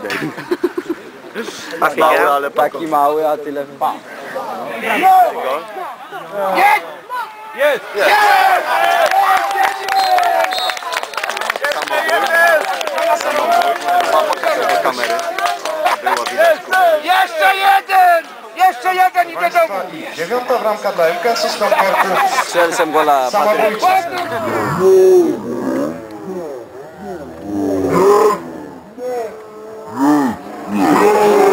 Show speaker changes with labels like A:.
A: widać.
B: Mały, ale
C: Taki mały, a tyle
B: do kamery. Było widać.
D: Jeszcze jeden! Jeszcze jeden i do domu!
E: Dziewiąta bramka dla MKS-u z
C: Strzelcem gola Patryk.
E: samobójczy. Oh!